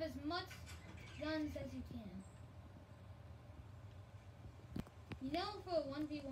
have as much guns as you can. You know, for a 1v1,